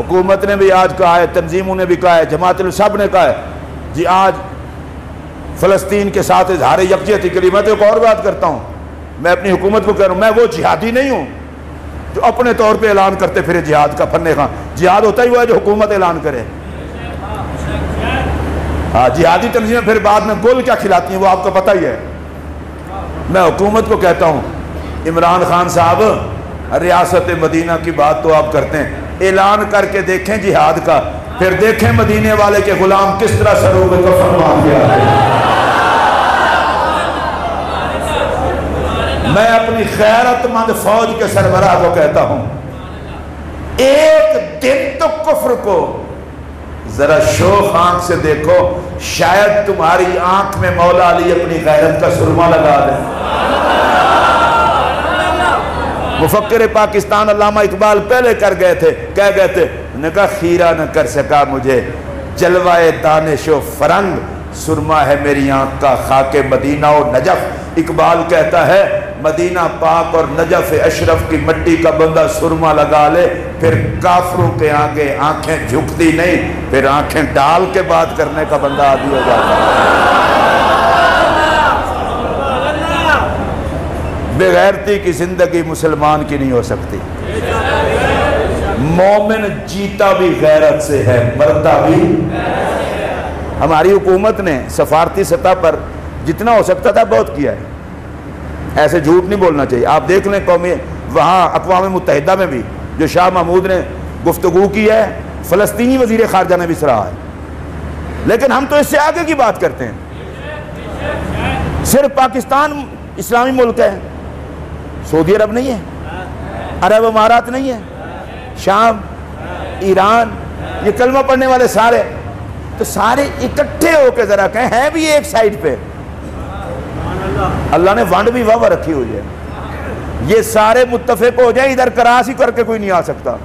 हुकूमत ने भी आज कहा है, तंजीमों ने भी कहा है, जमात सबने कहा है, जी आज फ़लस्तीन के साथ इजहार यकजहती के लिए मैं तो एक और बात करता हूँ। मैं अपनी हुकूमत को कह रहा हूँ, मैं वो जिहादी नहीं हूँ, जो अपने तौर पर ऐलान करते फिर जिहाद का फन्ने खां। जिहाद होता ही हुआ है जो हुकूमत ऐलान करे। हाँ जिहादी तंजीमें फिर बाद में गोल क्या खिलाती हैं, वो आपको पता ही है। मैं हुकूमत को कहता हूँ, इमरान खान साहब रियासत मदीना की बात तो आप करते हैं। ऐलान करके देखें जिहाद का। फिर देखें मदीने वाले के गुलाम किस तरह सरूब कफन मान गया मैं अपनी खैरतमंद फौज के सरबराह को कहता हूँ, एक दिन तो कुफ्र को जरा शोख आँख से देखो, शायद तुम्हारी आँख में मौला अली अपनी गैरत का सुरमा लगा दे। मुफक्र पाकिस्तान अल्लामा इकबाल पहले कर गए थे, कह गए थे ने कहा, खीरा न कर सका मुझे, जलवाए दानिशो फरंग, सुरमा है मेरी आँख का खाके मदीना और नजफ। इकबाल कहता है, मदीना पाक और नजफ अशरफ की मट्टी का बंदा सुरमा लगा ले, फिर काफरों के आगे आँखें झुकती नहीं, फिर आँखें डाल के बात करने का बंदा आदि हो जाता बेगैरती की ज़िंदगी मुसलमान की नहीं हो सकती। मोमिन जीता भी गैरत से है, मरता भी। हमारी हुकूमत ने सफारती सतह पर जितना हो सकता था बहुत किया है। ऐसे झूठ नहीं बोलना चाहिए। आप देख लें कौमी, वहाँ अकवा मुतहदा में भी, जो शाह महमूद ने गुफ्तु की है, फ़लस्तनी वज़ीर खारजा ने भी सराहा है। लेकिन हम तो इससे आगे की बात करते हैं। सिर्फ़ पाकिस्तान इस्लामी मुल्क है। सऊदी अरब नहीं है। अरब अमारात नहीं है। शाम, ईरान, ये कलमा पढ़ने वाले सारे। तो सारे इकट्ठे होकर जरा कहें, हैं भी एक साइड पे? अल्लाह ने वंड भी वाह रखी हुई है। ये सारे मुतफिक हो जाए, इधर करास ही करके कोई नहीं आ सकता।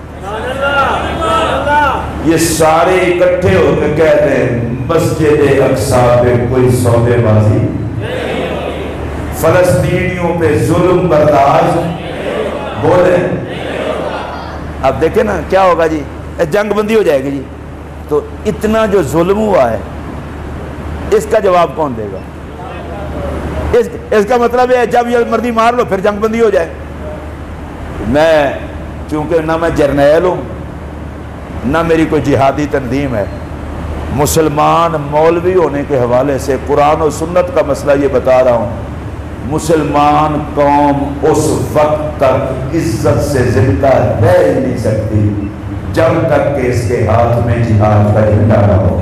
ये सारे इकट्ठे होकर कहते हैं मस्जिद अक्सा पे कोई सौदेबाजी? फलस्तीनियों पे जुल्म बर्दाश्त बोले अब देखे ना क्या होगा जी? जंग बंदी हो जाएगी जी। तो इतना जो जुल्म हुआ है इसका जवाब कौन देगा? इस, इसका मतलब है जब ये मर्दी मार लो फिर जंग बंदी हो जाए। मैं चूँकि ना मैं जर्नैल हूँ ना मेरी कोई जिहादी तंजीम है मुसलमान मौलवी होने के हवाले से कुरान और सुन्नत का मसला ये बता रहा हूँ। मुसलमान कौम उस वक्त तक इज़्ज़त से ज़िंदा रह ही नहीं सकती। जब तक कि इसके हाथ में जिहाद का झंडा न हो।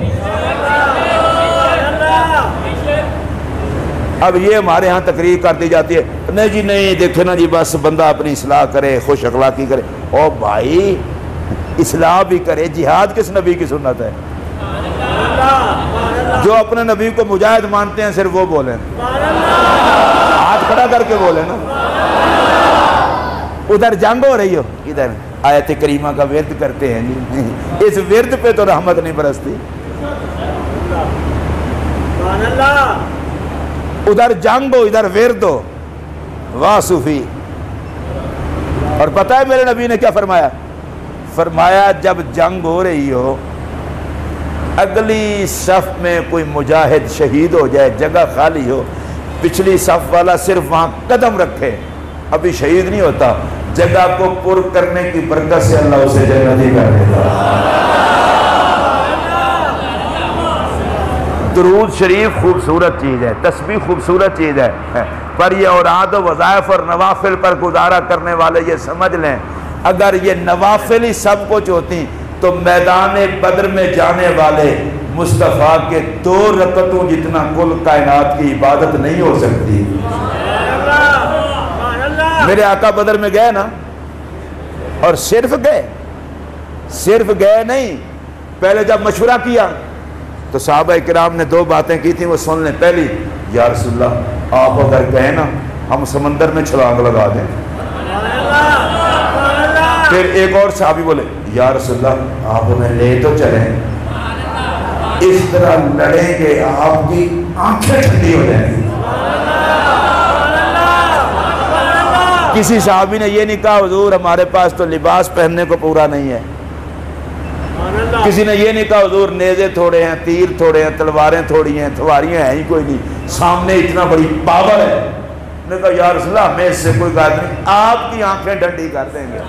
अब ये हमारे यहाँ तकरीर कर दी जाती है। नहीं जी, नहीं, देखे ना जी, बस बंदा अपनी इसलाह करे, खुश अखलाकी करे। ओ भाई, इसलाह भी करे, जिहाद किस नबी की सुन्नत है? जो अपने नबी को मुजाहिद मानते हैं, सिर्फ़ वो बोले। खड़ा करके बोले ना। उधर जंग हो रही हो। इधर आयत करीमा का विरद करते हैं। जी इस विरद पे तो रहमत नहीं बरसती। उधर जंग हो इधर विरद हो। वाह सूफी। और पता है मेरे नबी ने क्या फरमाया? फरमाया जब जंग हो रही हो अगली सफ में कोई मुजाहिद शहीद हो जाए जगह खाली हो पिछली सफ वाला सिर्फ़ वहाँ कदम रखे। अभी शहीद नहीं होता। जगह को पुर करने की बरकत से अल्लाह उसे जन्नती कर देता। दरूद शरीफ खूबसूरत चीज़ है। तस्वीर खूबसूरत चीज़ है। पर ये औराद वज़ायफ और नवाफिल पर गुजारा करने वाले ये समझ लें। अगर ये नवाफिल ही सब कुछ होती तो मैदान बद्र में जाने वाले मुस्तफ़ा के दो रकतों जितना कुल कायनात की इबादत नहीं हो सकती। मेरे आका बदर में गए ना, और सिर्फ़ गए सिर्फ़ गए नहीं, पहले जब मशवरा किया तो साहब कराम ने दो बातें की थी, वो सुन लें। पहली, या रसुल्ला आप अगर गए ना, हम समंदर में छलांग लगा दें। फिर एक और साहबी बोले, या रसुल्ला आप हमें ले तो चले। इस तरह लड़ेंगे आपकी आँखें ठंडी हो जाएँगी। किसी साहबी ने ये नहीं कहा, हजूर, हमारे पास तो लिबास पहनने को पूरा नहीं है। किसी ने ये नहीं कहा, हजूर, नेजे थोड़े हैं, तीर थोड़े हैं, तलवारें थोड़ी हैं थवारियाँ हैं ही कोई नहीं, सामने इतना बड़ी पावर है। ने कहा, यार हमें इससे कोई बात नहीं, आपकी आँखें डंडी कर देंगे।